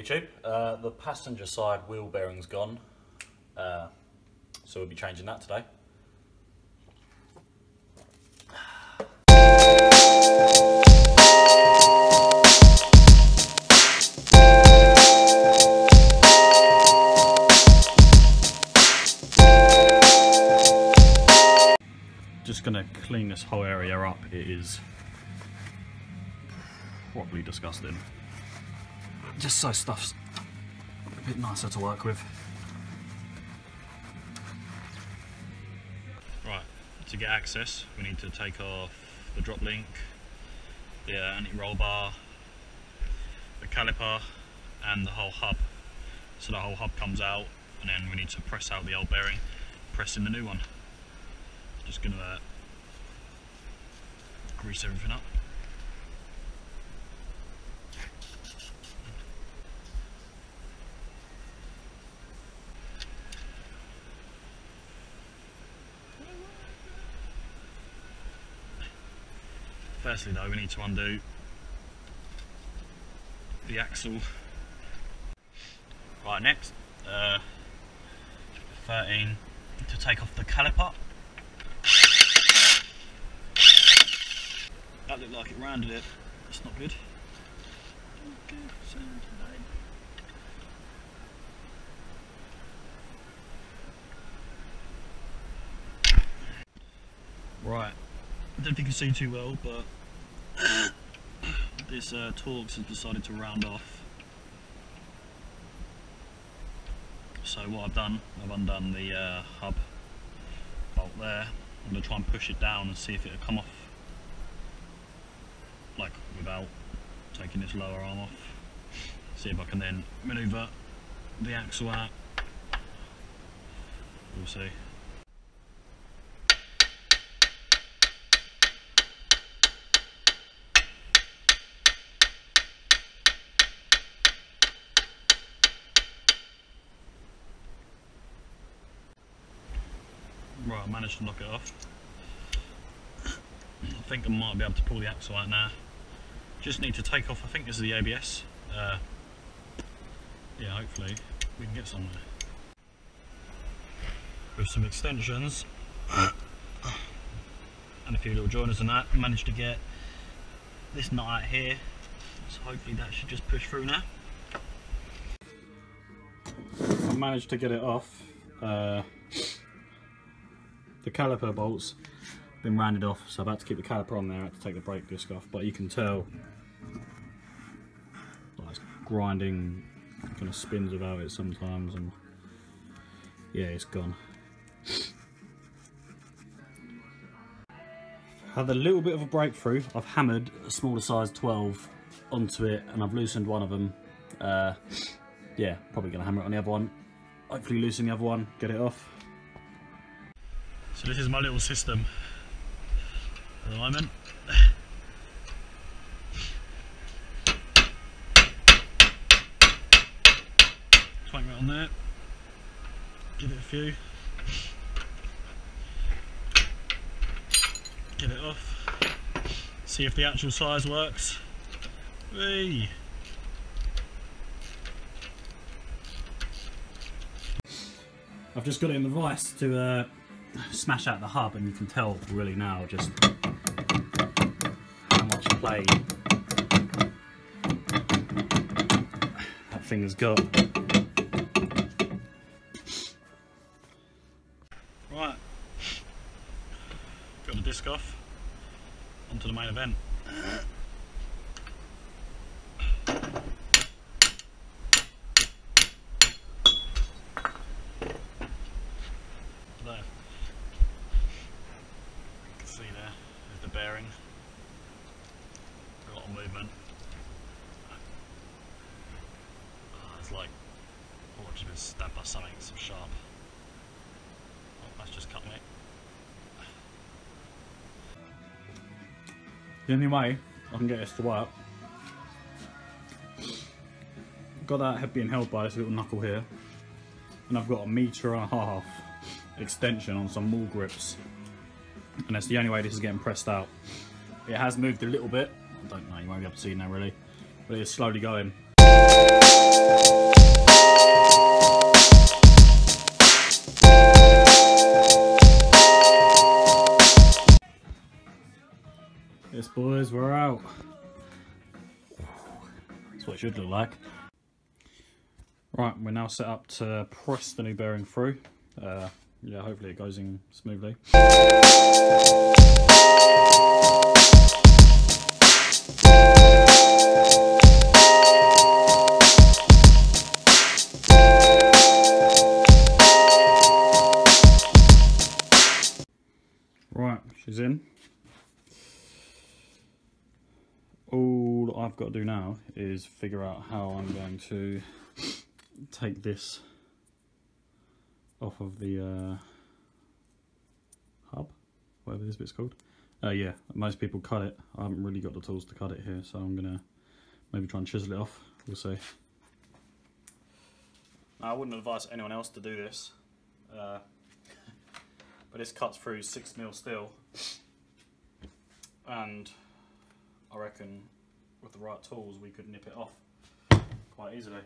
YouTube. Uh, the passenger side wheel bearing's gone, uh, so we'll be changing that today. Just gonna clean this whole area up. It is properly disgusting. Just so stuff's a bit nicer to work with. Right, to get access we need to take off the drop link, the uh, anti-roll bar, the caliper and the whole hub. So the whole hub comes out and then we need to press out the old bearing, press in the new one. Just gonna uh, grease everything up. Firstly though, we need to undo the axle. Right, next, uh, 13, to take off the caliper. That looked like it rounded it, that's not good. Right, I don't think you can see too well, but this uh, Torx has decided to round off. So what I've done, I've undone the uh, hub bolt there. I'm going to try and push it down and see if it'll come off like without taking this lower arm off. See if I can then manoeuvre the axle out. We'll see. Right, I managed to knock it off. I think I might be able to pull the axle out now. Just need to take off, I think this is the ABS. Uh, yeah, hopefully we can get somewhere. With some extensions and a few little joiners and that, managed to get this nut out here. So hopefully that should just push through now. I managed to get it off. Uh, the caliper bolts been rounded off so I've had to keep the caliper on there, I had to take the brake disc off but you can tell like grinding kind of spins about it sometimes and yeah it's gone. Had a little bit of a breakthrough, I've hammered a smaller size 12 onto it and I've loosened one of them. Uh, yeah, probably going to hammer it on the other one. Hopefully loosen the other one, get it off. So this is my little system at the moment. On there, give it a few, get it off, see if the actual size works. Whee! I've just got it in the vice to uh, smash out the hub and you can tell really now just how much play that thing has got. Right, got the disc off, onto the main event. There. You can see there, there's the bearing. A lot of movement. Oh, it's like, oh, I've just been stabbed by something so sharp. Oh, that's just cut me. The only way I can get this to work, got that head being held by this little knuckle here, and I've got a metre and a half extension on some mole grips and that's the only way this is getting pressed out it has moved a little bit I don't know you won't be able to see now really but it's slowly going boys, we're out. That's what it should look like. Right, we're now set up to press the new bearing through. Uh, yeah, hopefully it goes in smoothly. All I've got to do now is figure out how I'm going to take this off of the uh, hub, whatever this bit's called. Uh, yeah, most people cut it. I haven't really got the tools to cut it here, so I'm gonna maybe try and chisel it off. We'll see. Now, I wouldn't advise anyone else to do this, uh, but this cuts through six mil steel, and I reckon with the right tools we could nip it off quite easily.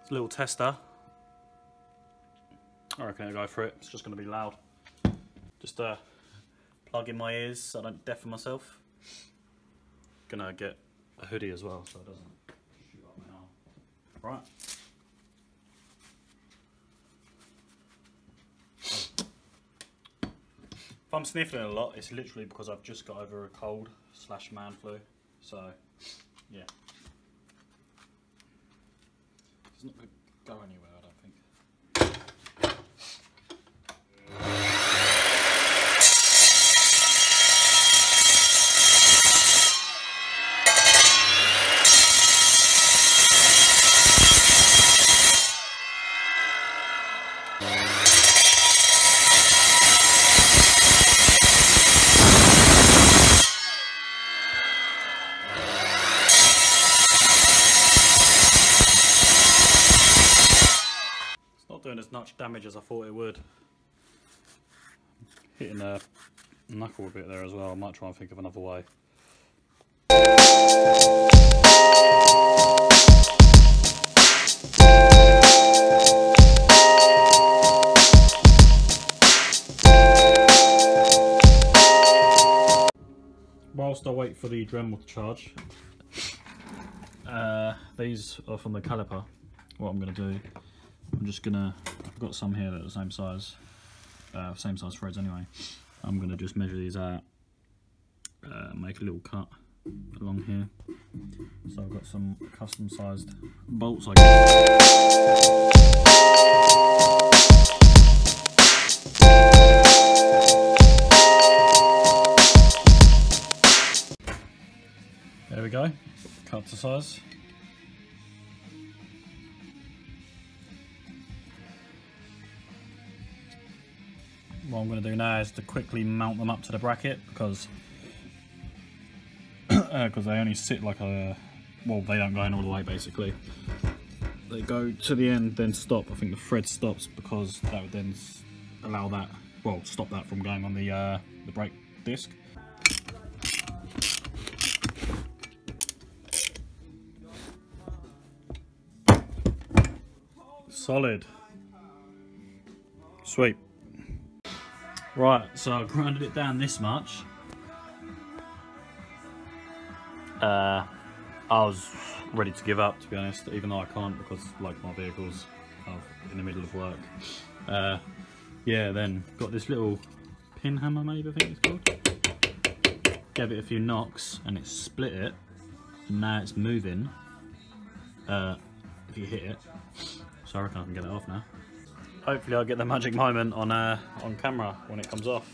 It's a little tester. I reckon I'll go for it. It's just going to be loud. Just uh, plug in my ears so I don't deafen myself. Gonna get a hoodie as well so it doesn't shoot up my arm. Right. If I'm sniffling a lot, it's literally because I've just got over a cold slash man flu. So, yeah. It's not going to go anywhere, doing as much damage as I thought it would. Hitting a knuckle a bit there as well. I might try and think of another way. Whilst I wait for the Dremel to charge, uh, these are from the caliper. What I'm going to do I'm just gonna, I've got some here that are the same size, uh, same size threads anyway. I'm gonna just measure these out, uh, make a little cut along here. So I've got some custom sized bolts I. There we go, cut to size. What I'm going to do now is to quickly mount them up to the bracket because because they only sit like a well they don't go in all the way basically. They go to the end then stop. I think the thread stops because that would then allow that well stop that from going on the uh, the brake disc. Solid. Sweet Right, so I grinded it down this much. Uh, I was ready to give up, to be honest, even though I can't because, like, my vehicle's of in the middle of work. Uh, yeah, then got this little pin hammer, maybe I think it's called. Gave it a few knocks and it split it. And now it's moving. Uh, if you hit it. So I reckon I can get it off now hopefully I'll get the magic moment on uh, on camera when it comes off.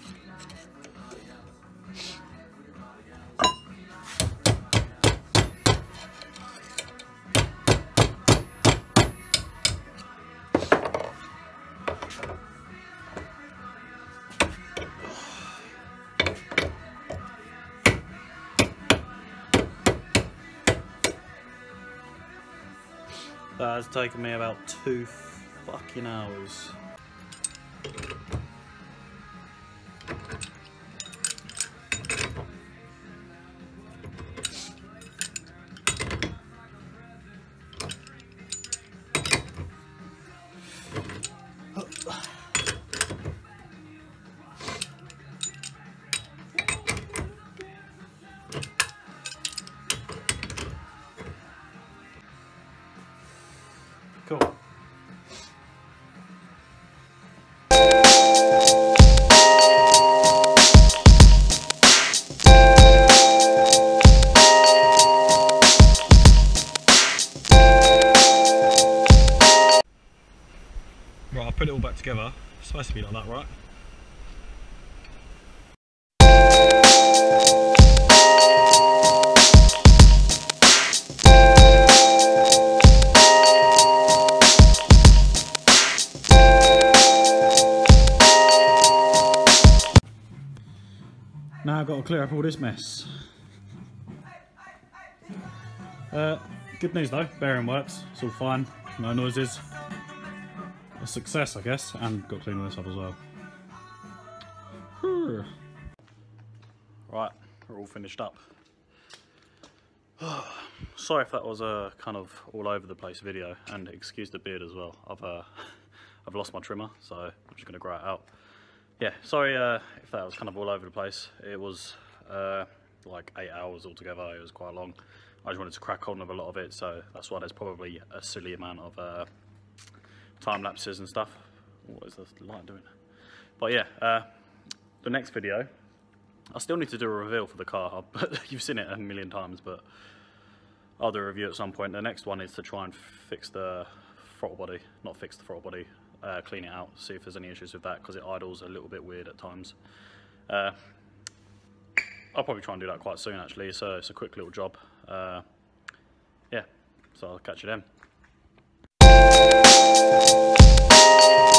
That has taken me about two Fucking hours. Put it all back together. It's supposed to be like that, right? Now I've got to clear up all this mess. Uh, good news though, bearing works, it's all fine, no noises. A success I guess, and got clean this up as well. Right, we're all finished up. Sorry if that was a kind of all over the place video, and excuse the beard as well. I've uh, I've lost my trimmer, so I'm just going to grow it out yeah, sorry uh, if that was kind of all over the place. It was uh, like eight hours altogether. It was quite long. I just wanted to crack on with a lot of it, so that's why there's probably a silly amount of uh, time lapses and stuff. What is the light doing? But yeah, uh, the next video, I still need to do a reveal for the car. But you've seen it a million times, but I'll do a review at some point. The next one is to try and fix the throttle body, not fix the throttle body, uh, clean it out, see if there's any issues with that because it idles a little bit weird at times. Uh, I'll probably try and do that quite soon actually, so it's a quick little job. Uh, yeah, so I'll catch you then. thank you